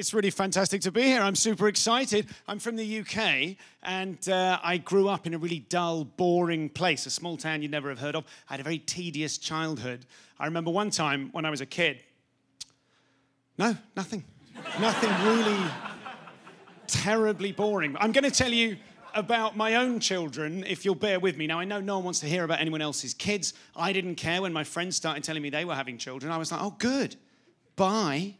It's really fantastic to be here. I'm super excited. I'm from the UK and uh, I grew up in a really dull, boring place, a small town you'd never have heard of. I had a very tedious childhood. I remember one time when I was a kid. No, nothing. nothing really terribly boring. I'm going to tell you about my own children, if you'll bear with me. Now, I know no one wants to hear about anyone else's kids. I didn't care when my friends started telling me they were having children. I was like, oh, good. Bye.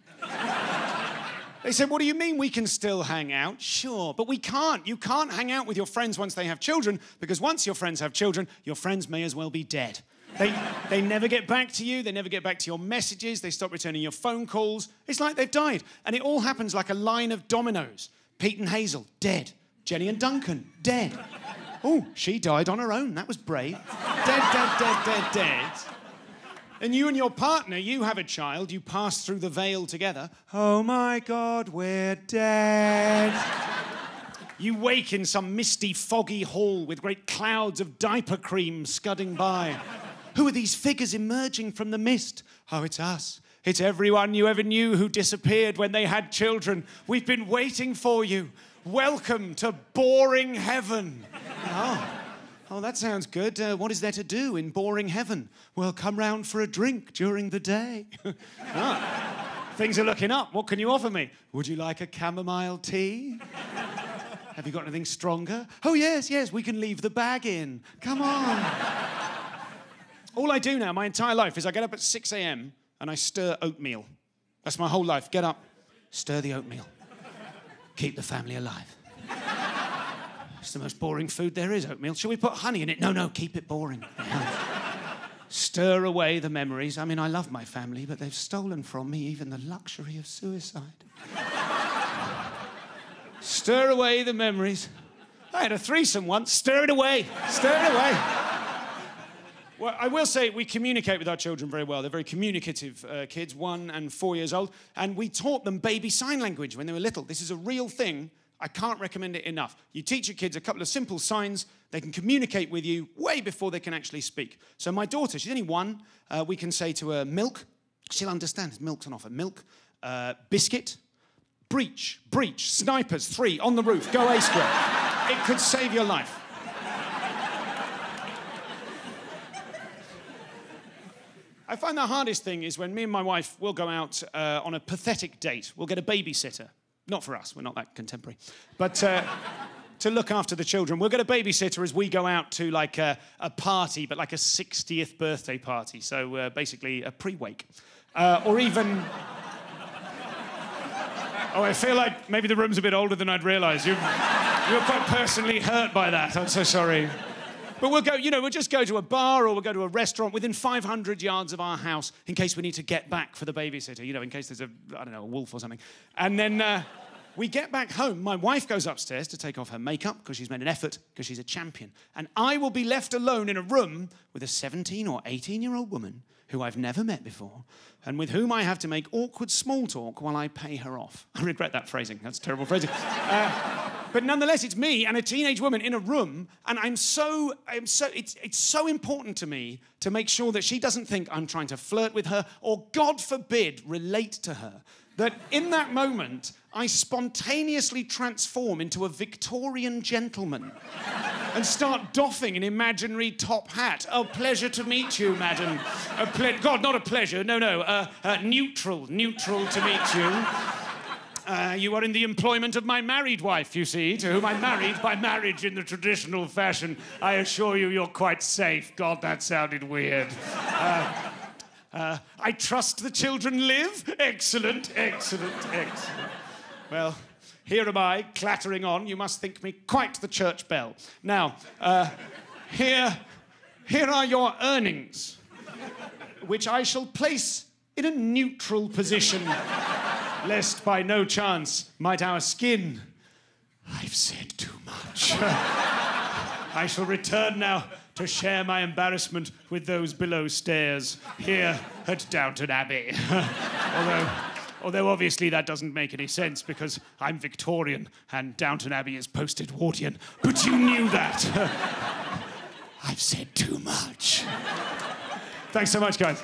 They said, What do you mean we can still hang out? Sure, but we can't. You can't hang out with your friends once they have children because once your friends have children, your friends may as well be dead. They, they never get back to you, they never get back to your messages, they stop returning your phone calls. It's like they've died. And it all happens like a line of dominoes. Pete and Hazel, dead. Jenny and Duncan, dead. Oh, she died on her own. That was brave. Dead, dead, dead, dead, dead. And you and your partner, you have a child, you pass through the veil together. Oh my God, we're dead. you wake in some misty, foggy hall with great clouds of diaper cream scudding by. Who are these figures emerging from the mist? Oh, it's us. It's everyone you ever knew who disappeared when they had children. We've been waiting for you. Welcome to boring heaven. Oh. Oh, that sounds good. Uh, what is there to do in boring heaven? Well, come round for a drink during the day. ah, things are looking up. What can you offer me? Would you like a chamomile tea? Have you got anything stronger? Oh, yes, yes, we can leave the bag in. Come on. All I do now, my entire life, is I get up at 6 a.m. and I stir oatmeal. That's my whole life. Get up, stir the oatmeal, keep the family alive. It's the most boring food there is, oatmeal. Shall we put honey in it? No, no, keep it boring. Stir away the memories. I mean, I love my family, but they've stolen from me even the luxury of suicide. Stir away the memories. I had a threesome once. Stir it away. Stir it away. Well, I will say we communicate with our children very well. They're very communicative uh, kids, one and four years old. And we taught them baby sign language when they were little. This is a real thing I can't recommend it enough. You teach your kids a couple of simple signs, they can communicate with you way before they can actually speak. So, my daughter, she's only one, uh, we can say to her, milk, she'll understand. Milk's on offer. Milk, uh, biscuit, breach, breach, snipers, three, on the roof, go A square. it could save your life. I find the hardest thing is when me and my wife will go out uh, on a pathetic date. We'll get a babysitter. Not for us, we're not that contemporary. But uh, to look after the children. We'll get a babysitter as we go out to like a, a party, but like a 60th birthday party. So uh, basically a pre wake. Uh, or even. Oh, I feel like maybe the room's a bit older than I'd realised. You, you're quite personally hurt by that. I'm so sorry. But we'll go, you know, we'll just go to a bar or we'll go to a restaurant within 500 yards of our house in case we need to get back for the babysitter, you know, in case there's a, I don't know, a wolf or something. And then uh, we get back home. My wife goes upstairs to take off her makeup because she's made an effort because she's a champion. And I will be left alone in a room with a 17 or 18 year old woman who I've never met before and with whom I have to make awkward small talk while I pay her off. I regret that phrasing. That's terrible phrasing. Uh, but nonetheless, it's me and a teenage woman in a room, and I'm so, I'm so, it's, it's so important to me to make sure that she doesn't think I'm trying to flirt with her or, God forbid, relate to her. That in that moment, I spontaneously transform into a Victorian gentleman and start doffing an imaginary top hat. Oh, pleasure to meet you, madam. God, not a pleasure, no, no, uh, uh, neutral, neutral to meet you. Uh, you are in the employment of my married wife, you see, to whom I'm married by marriage in the traditional fashion. I assure you, you're quite safe. God, that sounded weird. Uh, uh, I trust the children live. Excellent, excellent, excellent. Well, here am I, clattering on. You must think me quite the church bell. Now, uh, here, here are your earnings, which I shall place in a neutral position lest by no chance might our skin. I've said too much. I shall return now to share my embarrassment with those below stairs here at Downton Abbey. although, although obviously that doesn't make any sense because I'm Victorian and Downton Abbey is post Edwardian. But you knew that. I've said too much. Thanks so much, guys.